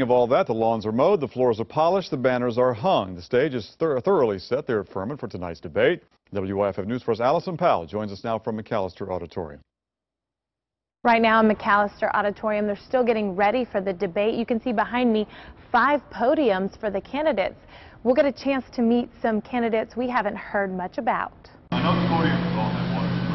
Of all that, the lawns are mowed, the floors are polished, the banners are hung. The stage is thor thoroughly set there at Furman for tonight's debate. WYFF News 4's Allyson Powell joins us now from McAllister Auditorium. Right now in McAllister Auditorium, they're still getting ready for the debate. You can see behind me five podiums for the candidates. We'll get a chance to meet some candidates we haven't heard much about. I know the podium's all that water.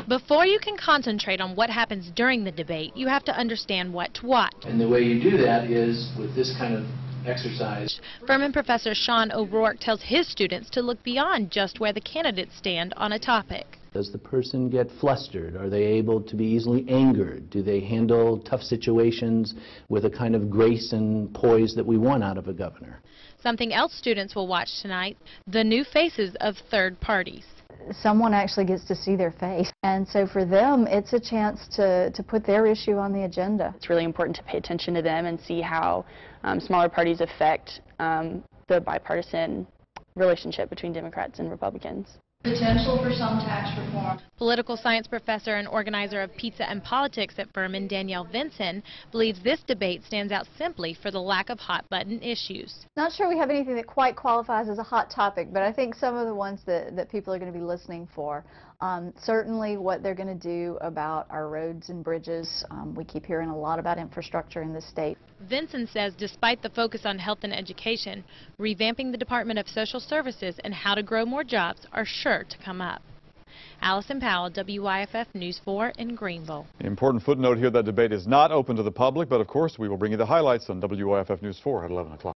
Before you can concentrate on what happens during the debate, you have to understand what's what. And the way you do that is with this kind of exercise. Furman professor Sean O'Rourke tells his students to look beyond just where the candidates stand on a topic. Does the person get flustered? Are they able to be easily angered? Do they handle tough situations with a kind of grace and poise that we want out of a governor? Something else students will watch tonight, the new faces of third parties. Someone actually gets to see their face. And so for them, it's a chance to, to put their issue on the agenda. It's really important to pay attention to them and see how um, smaller parties affect um, the bipartisan relationship between Democrats and Republicans. Potential for some tax reform. Political science professor and organizer of Pizza and Politics at Furman, Danielle Vinson, believes this debate stands out simply for the lack of hot button issues. Not sure we have anything that quite qualifies as a hot topic, but I think some of the ones that, that people are going to be listening for. Um, certainly what they're going to do about our roads and bridges. Um, we keep hearing a lot about infrastructure in the state. Vinson says despite the focus on health and education, revamping the Department of Social Services and how to grow more jobs are sure to come up. Allyson Powell, WYFF News 4 in Greenville. Important footnote here, that debate is not open to the public, but of course we will bring you the highlights on WYFF News 4 at 11 o'clock.